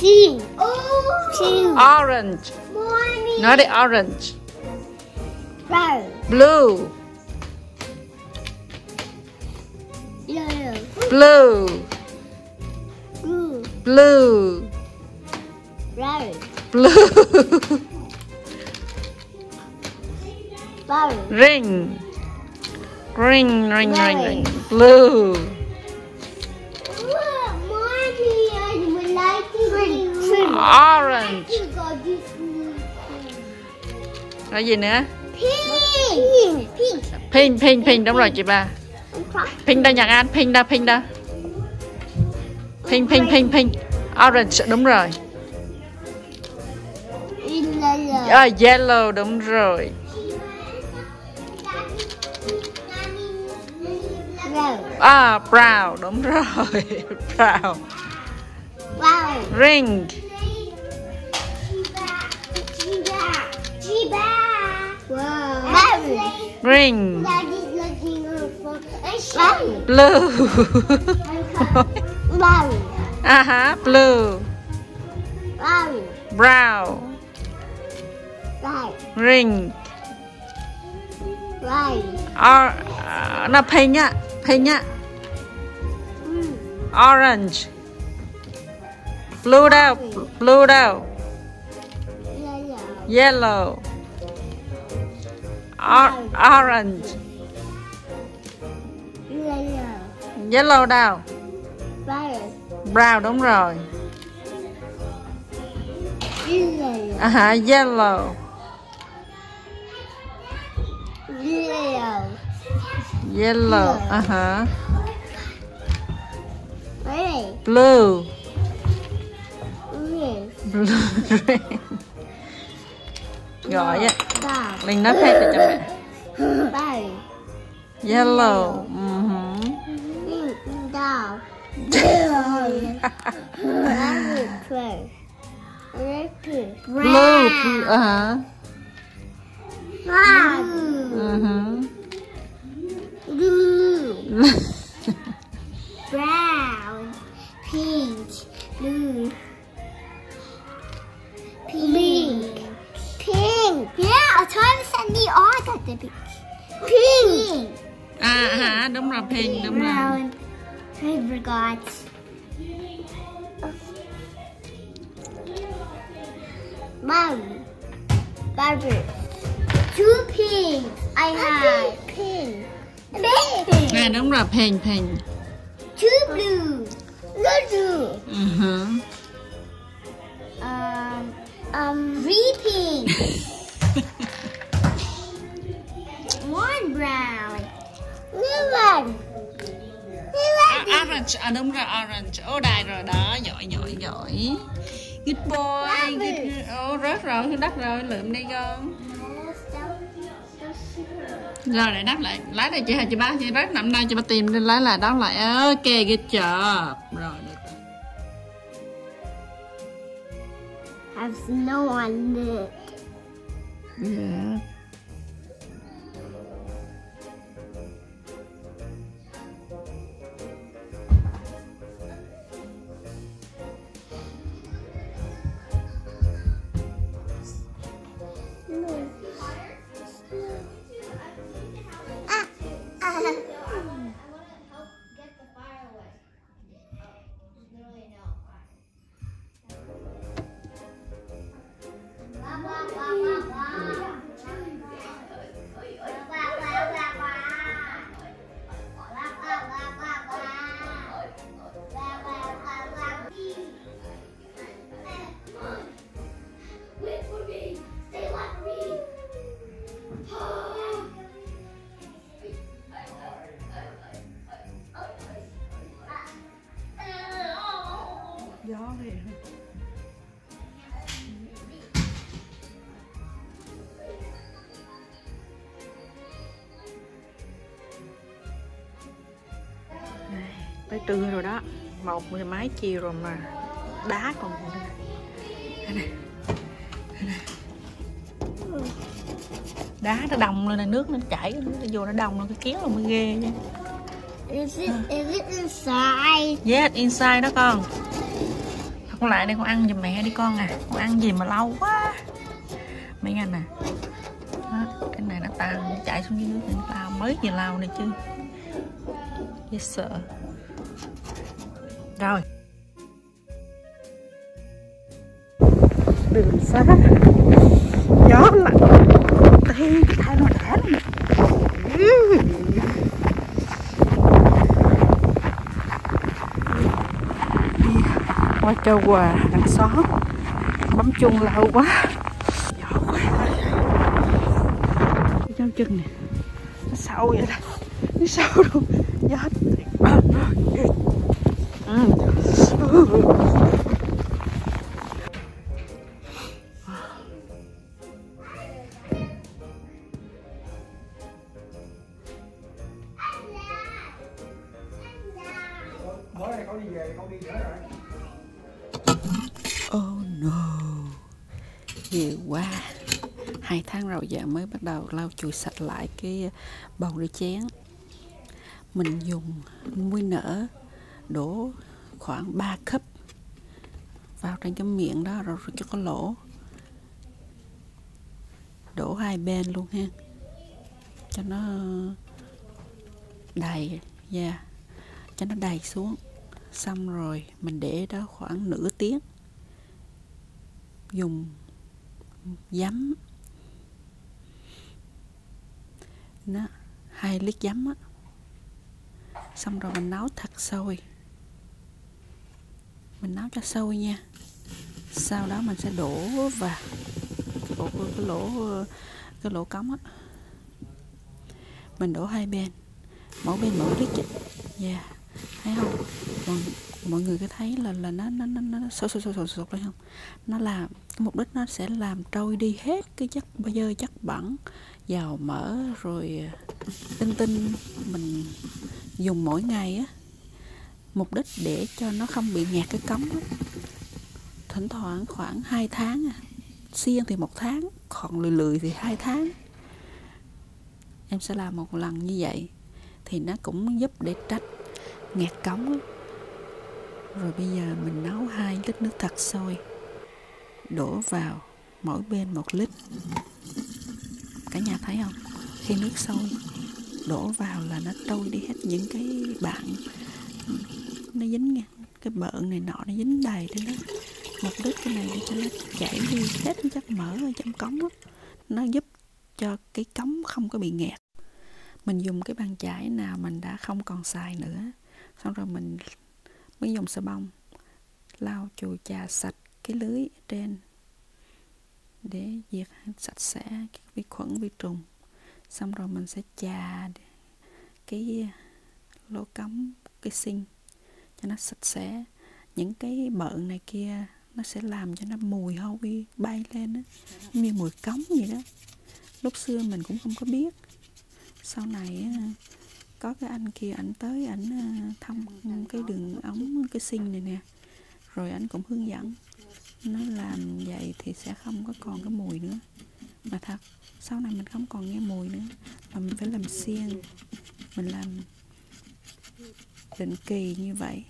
Pink. Oh. Pink. orange Mommy. nói đi orange Brown. blue Yellow. blue Blue. blue Brown. blue Brown. ring ring ring ring ring blue orange. Rồi gì nữa? Pink. Pink. pink pink đúng rồi chị ba. Pink đâu nhật anh? Pink đâu pink đâu? Pink pink pink pink. Orange đúng rồi. À, yellow đúng rồi. À brown đúng rồi. Brown. Brown. ring Brown. ring Daddy's looking blue Brown. Uh huh. blue Brown. brown Right. ring Right. or uh, nó penya. Penya. Mm. orange blue đâu blue đâu Yellow. yellow orange Yellow. yellow đâu Brown. brown đúng rồi Yellow. à yellow Yellow. yellow hả Red. blue blue ring gọi á Linh nói phép cho mẹ yellow uh Pink. Down. Red. Red. Red. blue blue à hả Brown. uh Blue. the pink. Pink. à hả đúng rồi pink đúng rồi. I forgot. Mom. Barbie. Two pinks. I have. Pink. Pink. à đúng rồi pink pink Two blue. Blue. uh Um. Um. Three pink. orange. À đúng rồi orange. Ô đài rồi đó giỏi giỏi giỏi. Good boy good ô rớt rồi đất rồi lượm đi con. Rồi để đáp lại. Lái đây chị hai chị ba chị rớt nằm đây chị ba tìm đi lái lại đáp lại. Ok good job. Rồi được. Have snow on it. yeah. Tới trưa rồi đó một mười mấy chiều rồi mà đá còn đây này. Đây này. Đây này. đá nó đồng lên này nước nó chảy nó vô nó đồng nó cái kéo là mới ghê chứ Is it is it inside? yes inside đó con con lại đây con ăn giùm mẹ đi con à con ăn gì mà lâu quá mấy anh nè à. cái này nó tan nó chạy xuống dưới nước nó lao mới gì lao này chứ dễ sợ rồi. Đường xa gió lạnh tay thay nó đã ừ. qua cho quà hàng xóm. Bấm chung lâu quá. Gió quá. Trong chân nè. Nó sâu vậy đó. Nó sâu luôn. Gió ừ. Oh no. Về quá. Hai tháng rồi giờ mới bắt đầu lau chùi sạch lại cái bầu đĩa chén. Mình dùng muối nở. Đổ khoảng 3 cup Vào trong cái miệng đó, rồi cho có lỗ. Đổ hai bên luôn ha, Cho nó đầy da yeah. Cho nó đầy xuống. Xong rồi mình để đó khoảng nửa tiếng. Dùng giấm. Nó hai lít giấm á. Xong rồi mình nấu thật sôi mình nấu cho sôi nha. Sau đó mình sẽ đổ vào đổ cái lỗ cái lỗ cống á. Mình đổ hai bên mỗi bên mỗi lít dạ yeah thấy không? Mọi, mọi người có thấy là là nó nó nó nó sôi sôi sôi sôi sôi lên không? Nó làm cái mục đích nó sẽ làm trôi đi hết cái chất bây giờ chất bẩn dầu mỡ rồi ờ, tinh tinh mình dùng mỗi ngày á mục đích để cho nó không bị ngạt cái cống đó. thỉnh thoảng khoảng 2 tháng à xiên thì một tháng, còn lười lười thì hai tháng em sẽ làm một lần như vậy thì nó cũng giúp để trách ngạt cống đó. rồi bây giờ mình nấu hai lít nước thật sôi, đổ vào mỗi bên một lít cả nhà thấy không khi nước sôi, đổ vào là nó trôi đi hết những cái bạn nó dính nha. Cái bợn này nọ nó dính đầy lên đó. Mục đích cái này để cho nó chảy đi, hết chất mỡ ở trong cống đó. nó giúp cho cái cống không có bị nghẹt. Mình dùng cái bàn chải nào mình đã không còn xài nữa, xong rồi mình mới dùng xà bông lau chùi chà sạch cái lưới trên để diệt sạch sẽ cái vi khuẩn vi trùng. Xong rồi mình sẽ chà cái lỗ cống, cái sinh cho nó sạch sẽ. Những cái bợn này kia nó sẽ làm cho nó mùi hôi bay lên á, như mùi cống vậy đó. Lúc xưa mình cũng không có biết. Sau này có cái anh kia ảnh tới ảnh ờ, thăm thông cái đường ống cái sinh này nè. Rồi ảnh cũng hướng dẫn. Nó làm vậy thì sẽ không có còn cái mùi nữa. Mà thật sau này mình không còn nghe mùi nữa. Mà mình phải làm xiên. Mình làm định kỳ như vậy.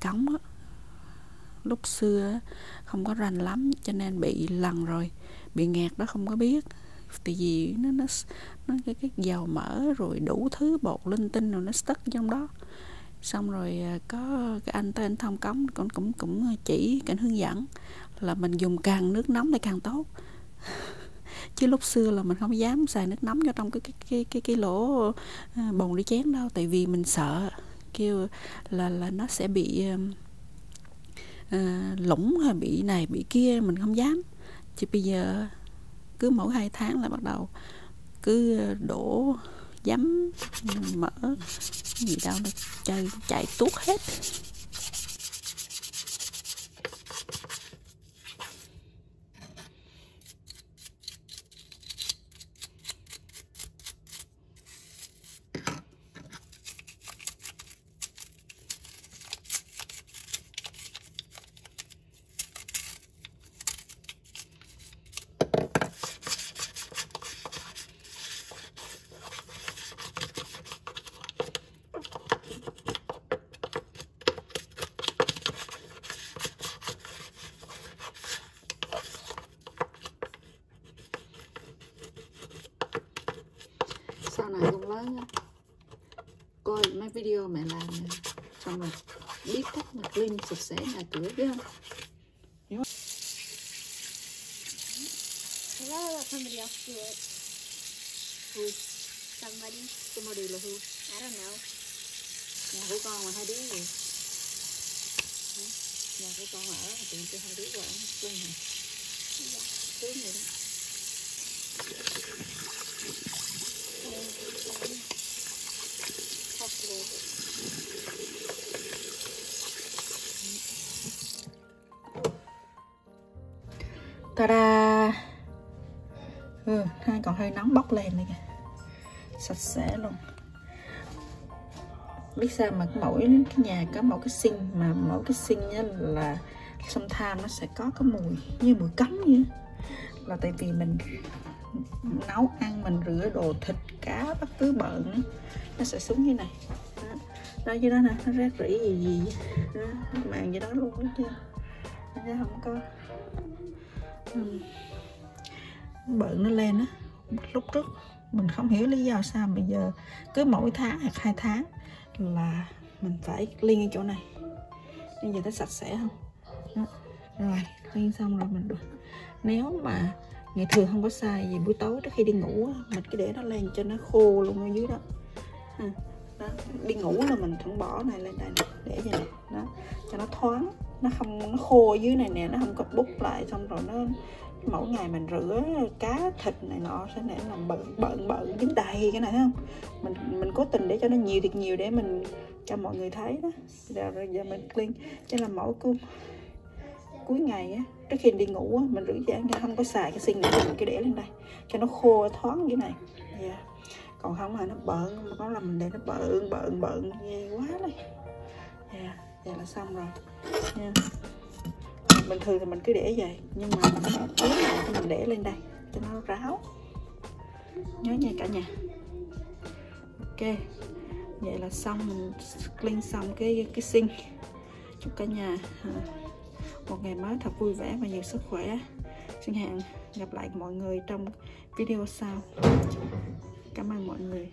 Cống á, lúc xưa không có rành lắm cho nên bị lần rồi, bị nghẹt đó không có biết tại vì nó nó nó cái cái dầu mỡ rồi đủ thứ bột linh tinh rồi nó stuck trong đó. Xong rồi à, có cái anh tên thông cống cũng cũng cũng chỉ cảnh hướng dẫn là mình dùng càng nước nóng thì càng tốt. Chứ lúc xưa là mình không dám xài nước nóng cho trong cái cái cái cái, cái lỗ à, bồn đi chén đâu tại vì mình sợ kêu là là nó sẽ bị à, uh, lũng hay bị này bị kia mình không dám. Chứ bây giờ cứ mỗi hai tháng là bắt đầu cứ ờ, đổ giấm, mỡ gì đâu nó chơi chạy tuốt hết. Mới coi mấy video mẹ làm nè xong rồi biết cách mà clean sạch sẽ nhà cửa chứ không somebody else do it. Who? Somebody. somebody là who I don't know. nhà của con mà hai đứa gì nhà của con ở tiện cho hai đứa quản luôn hả sướng vậy đó Ta-da! Ừ, hai còn hơi nóng bốc lên này kìa. Sạch sẽ luôn. Biết sao mà mỗi cái nhà có một cái sinh Mà mỗi cái sinh á là tham nó sẽ có cái mùi Như mùi cấm vậy. Là tại vì mình nấu ăn mình rửa đồ thịt cá bất cứ bợn nó sẽ xuống như này. Đó, đó dưới đó nè nó rác rỉ gì gì đó, màn màng gì đó luôn đó chưa nó không có ừ. nó lên á lúc trước mình không hiểu lý do sao bây giờ cứ mỗi tháng hoặc hai tháng là mình phải liên cái chỗ này. Bây giờ nó sạch sẽ không đó. rồi liên xong rồi mình nếu mà ngày thường không có sai gì buổi tối trước khi đi ngủ mình cứ để nó lên cho nó khô luôn ở dưới đó. Đó. Đi ngủ là mình cũng bỏ này lên đây này, để vậy này đó cho nó thoáng nó không nó khô dưới này nè nó không có bút lại xong rồi nó mỗi ngày mình rửa cá thịt này nọ sẽ để làm bận bận bận dính đầy cái này thấy không? Mình mình cố tình để cho nó nhiều thiệt nhiều để mình cho mọi người thấy đó. Rồi, giờ mình clean. Cho là mỗi cuối cuối ngày á trước khi đi ngủ á mình rửa chén cho không có xài cái sinh này mình cứ để lên đây. Cho nó khô thoáng như này. Yeah. còn không là nó bợn mà có là mình để nó bợn bợn bợn ghê quá này yeah. Dạ vậy là xong rồi. Nha. Bình thường thì mình cứ để vậy nhưng mà cuối thì mình để lên đây cho nó ráo. Nhớ nha cả nhà. Ok vậy là xong mình clean xong cái cái sinh chúc cả nhà à, một ngày mới thật vui vẻ và nhiều sức khỏe. Xin hẹn gặp lại mọi người trong video sau. Cảm ơn mọi người